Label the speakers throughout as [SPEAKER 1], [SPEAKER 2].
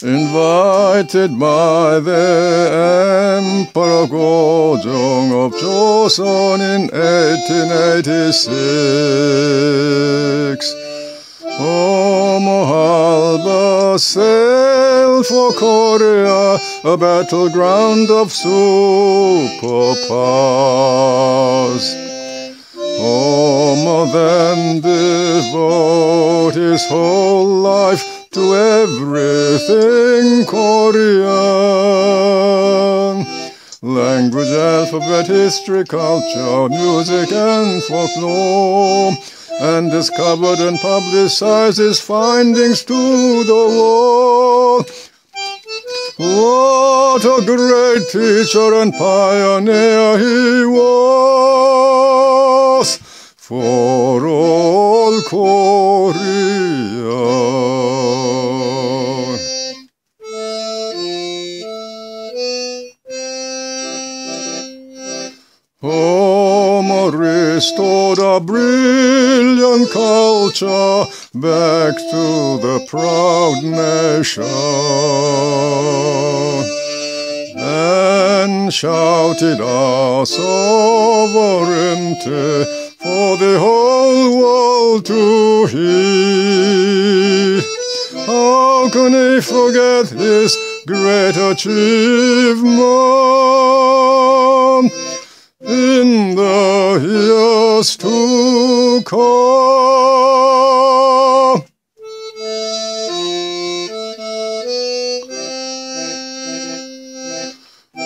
[SPEAKER 1] Invited by the Emperor Gojong of Joseon in 1886. Homer Hulbert sailed for Korea, a battleground of superpowers. Homer then devote his whole life to everything Korean. Language, alphabet, history, culture, music, and folklore. And discovered and publicized his findings to the world. What a great teacher and pioneer he was for all Korea. Homer restored a brilliant culture back to the proud nation and shouted our sovereignty for the whole world to hear. How can he forget his great achievement? in the years to come.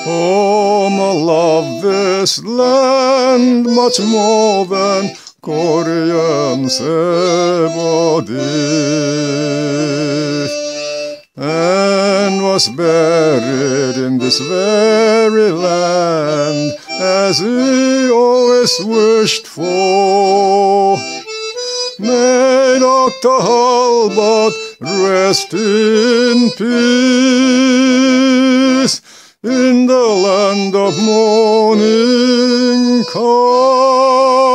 [SPEAKER 1] Homer loved this land much more than Koreans ever and was buried in this very land as he always wished for. May Dr. Hulbert rest in peace in the land of morning come.